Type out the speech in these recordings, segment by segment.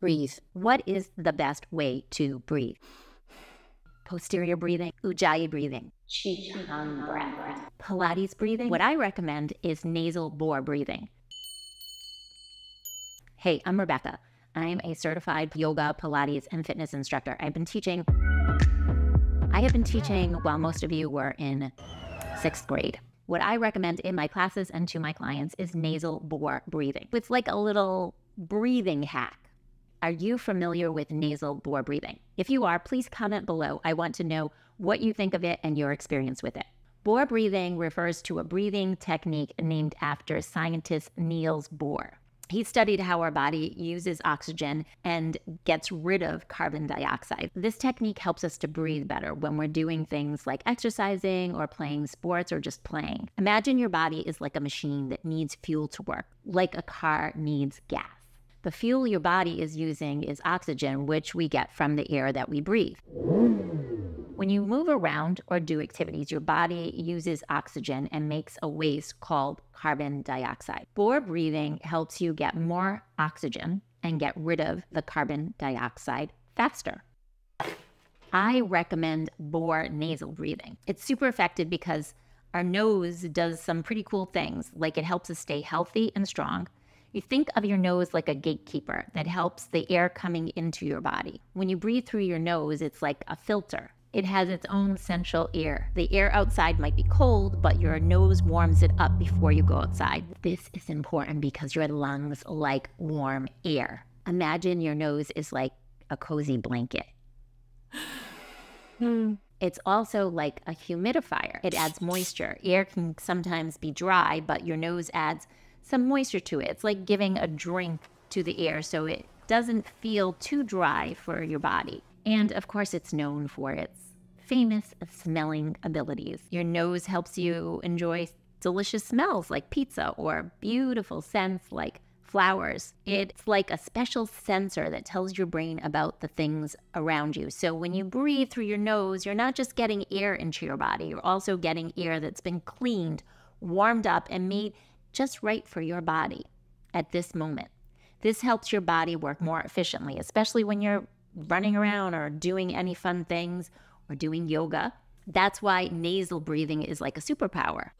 breathe. What is the best way to breathe? Posterior breathing, Ujjayi breathing, Qigong breath, Pilates breathing. What I recommend is nasal Bohr breathing. Hey, I'm Rebekah. I'm a certified yoga, Pilates, and fitness instructor. I've been teaching. I have been teaching while most of you were in sixth grade. What I recommend in my classes and to my clients is nasal Bohr breathing. It's like a little breathing hack. Are you familiar with nasal Bohr breathing? If you are, please comment below. I want to know what you think of it and your experience with it. Bohr breathing refers to a breathing technique named after scientist Niels Bohr. He studied how our body uses oxygen and gets rid of carbon dioxide. This technique helps us to breathe better when we're doing things like exercising or playing sports or just playing. Imagine your body is like a machine that needs fuel to work, like a car needs gas. The fuel your body is using is oxygen, which we get from the air that we breathe. When you move around or do activities, your body uses oxygen and makes a waste called carbon dioxide. Bohr breathing helps you get more oxygen and get rid of the carbon dioxide faster. I recommend Bohr nasal breathing. It's super effective because our nose does some pretty cool things, like it helps us stay healthy and strong. You think of your nose like a gatekeeper that helps the air coming into your body. When you breathe through your nose, it's like a filter it has its own central air. The air outside might be cold, but your nose warms it up before you go outside. This is important because your lungs like warm air. Imagine your nose is like a cozy blanket. It's also like a humidifier. It adds moisture. Air can sometimes be dry, but your nose adds some moisture to it. It's like giving a drink to the air so it doesn't feel too dry for your body. And of course, it's known for its famous smelling abilities. Your nose helps you enjoy delicious smells like pizza or beautiful scents like flowers. It's like a special sensor that tells your brain about the things around you. So when you breathe through your nose, you're not just getting air into your body, you're also getting air that's been cleaned, warmed up, and made just right for your body at this moment. This helps your body work more efficiently, especially when you're running around or doing any fun things or doing yoga. That's why nasal breathing is like a superpower.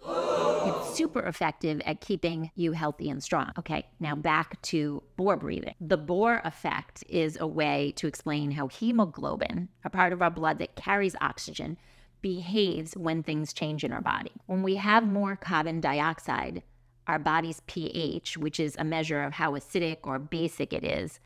It's super effective at keeping you healthy and strong. Okay, now back to Bohr breathing. The Bohr effect is a way to explain how hemoglobin, a part of our blood that carries oxygen, behaves when things change in our body. When we have more carbon dioxide, our body's pH, which is a measure of how acidic or basic it is,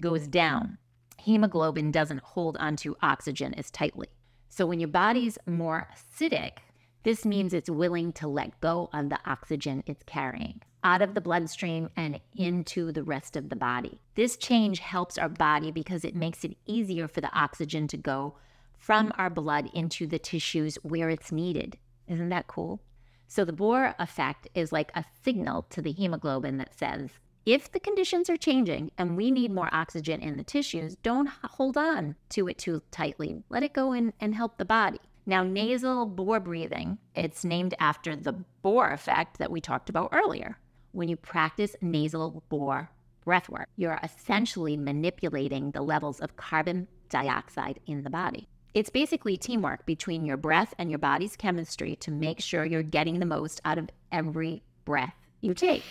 goes down hemoglobin doesn't hold onto oxygen as tightly. So when your body's more acidic, this means it's willing to let go of the oxygen it's carrying out of the bloodstream and into the rest of the body. This change helps our body because it makes it easier for the oxygen to go from our blood into the tissues where it's needed. Isn't that cool? So the Bohr effect is like a signal to the hemoglobin that says, if the conditions are changing and we need more oxygen in the tissues, don't hold on to it too tightly. Let it go in and help the body. Now, nasal Bohr breathing, it's named after the Bohr effect that we talked about earlier. When you practice nasal Bohr breathwork, you're essentially manipulating the levels of carbon dioxide in the body. It's basically teamwork between your breath and your body's chemistry to make sure you're getting the most out of every breath you take.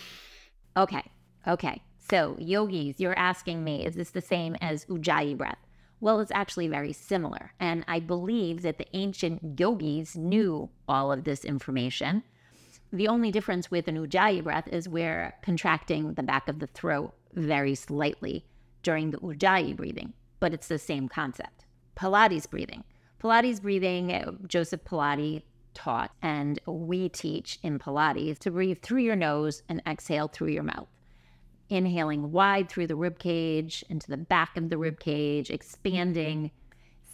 Okay, Okay, so yogis, you're asking me, is this the same as Ujjayi breath? Well, it's actually very similar. And I believe that the ancient yogis knew all of this information. The only difference with an Ujjayi breath is we're contracting the back of the throat very slightly during the Ujjayi breathing, but it's the same concept. Pilates breathing. Pilates breathing, uh, Joseph Pilates taught, and we teach in Pilates to breathe through your nose and exhale through your mouth inhaling wide through the rib cage into the back of the rib cage, expanding.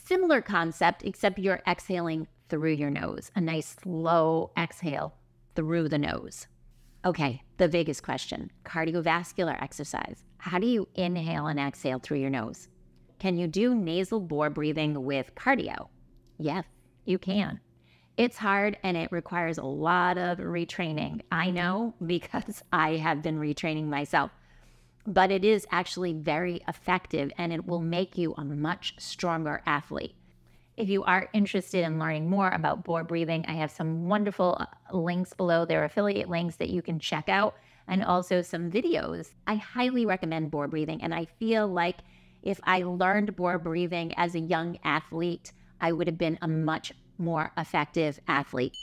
Similar concept, except you're exhaling through your nose, a nice slow exhale through the nose. Okay, the biggest question cardiovascular exercise. How do you inhale and exhale through your nose? Can you do nasal Bohr breathing with cardio? Yes, you can. It's hard and it requires a lot of retraining. I know because I have been retraining myself. but it is actually very effective and it will make you a much stronger athlete. If you are interested in learning more about Bohr breathing, I have some wonderful uh, links below. There are affiliate links that you can check out and also some videos. I highly recommend Bohr breathing, and I feel like if I learned Bohr breathing as a young athlete, I would have been a much more effective athlete.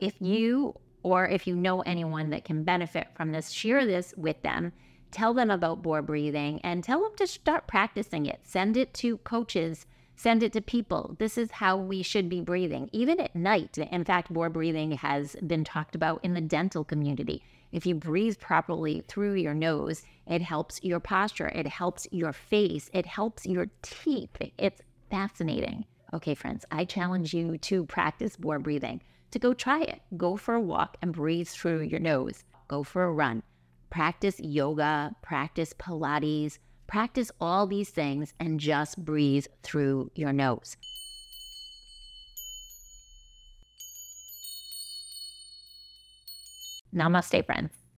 If you or if you know anyone that can benefit from this, share this with them. Tell them about Bohr breathing and tell them to start practicing it. Send it to coaches, send it to people. This is how we should be breathing, even at night. In fact, Bohr breathing has been talked about in the dental community. If you breathe properly through your nose, it helps your posture, it helps your face, it helps your teeth. It's fascinating. Okay, friends, I challenge you to practice Bohr breathing, to go try it. Go for a walk and breathe through your nose. Go for a run. Practice yoga, practice Pilates, practice all these things and just breathe through your nose. Namaste, friends.